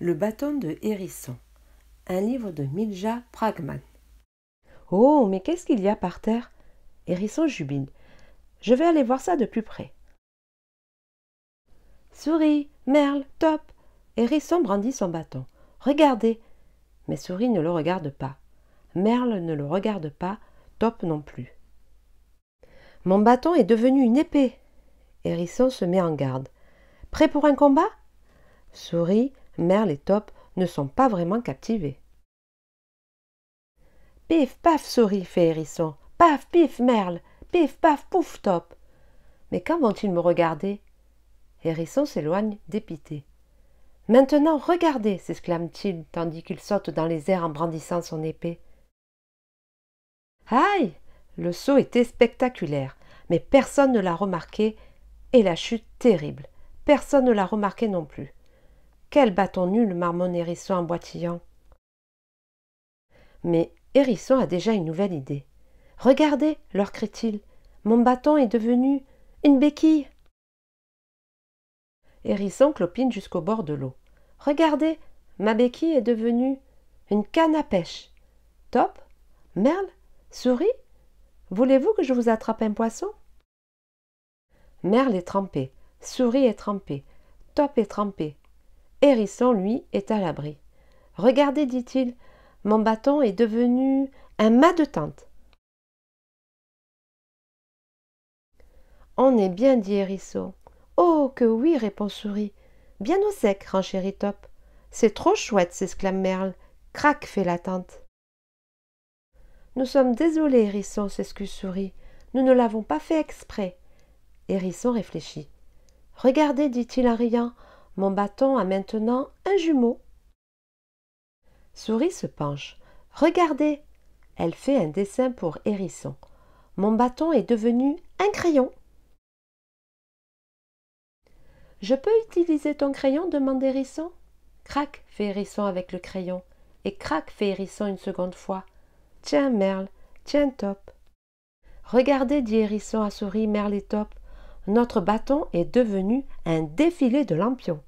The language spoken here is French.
Le bâton de Hérisson. Un livre de Milja Pragman. Oh, mais qu'est-ce qu'il y a par terre? Hérisson jubile. Je vais aller voir ça de plus près. Souris, Merle, Top Hérisson brandit son bâton. Regardez Mais Souris ne le regarde pas. Merle ne le regarde pas, Top non plus. Mon bâton est devenu une épée. Hérisson se met en garde. Prêt pour un combat? Souris, Merle et Top ne sont pas vraiment captivés. Pif, paf, souris, fait Hérisson. Paf, pif, Merle. Pif, paf, pouf, Top. Mais quand vont-ils me regarder? Hérisson s'éloigne dépité. Maintenant, regardez s'exclame-t-il tandis qu'il saute dans les airs en brandissant son épée. Aïe Le saut était spectaculaire, mais personne ne l'a remarqué, et la chute terrible. Personne ne l'a remarqué non plus. Quel bâton nul marmonne Hérisson en boitillant. Mais Hérisson a déjà une nouvelle idée. Regardez, leur crie-t-il, mon bâton est devenu une béquille. Hérisson clopine jusqu'au bord de l'eau. Regardez, ma béquille est devenue une canne à pêche. Top, Merle, Souris, voulez-vous que je vous attrape un poisson? Merle est trempé, Souris est trempée, Top est trempé, Hérisson, lui, est à l'abri. Regardez, dit-il, mon bâton est devenu un mât de tente. On est bien, dit Hérisson. Oh, que oui, répond Souris. Bien au sec, renchérit Top. C'est trop chouette, s'exclame Merle. Crac, fait la tente. Nous sommes désolés, Hérisson, s'excuse Souris. Nous ne l'avons pas fait exprès. Hérisson réfléchit. Regardez, dit-il en riant, mon bâton a maintenant un jumeau. Souris se penche. Regardez. Elle fait un dessin pour Hérisson. Mon bâton est devenu un crayon. Je peux utiliser ton crayon demande Hérisson. Crac fait Hérisson avec le crayon. Et crac fait Hérisson une seconde fois. Tiens, Merle, tiens, Top. Regardez, dit Hérisson à Souris, Merle et Top. Notre bâton est devenu un défilé de lampions.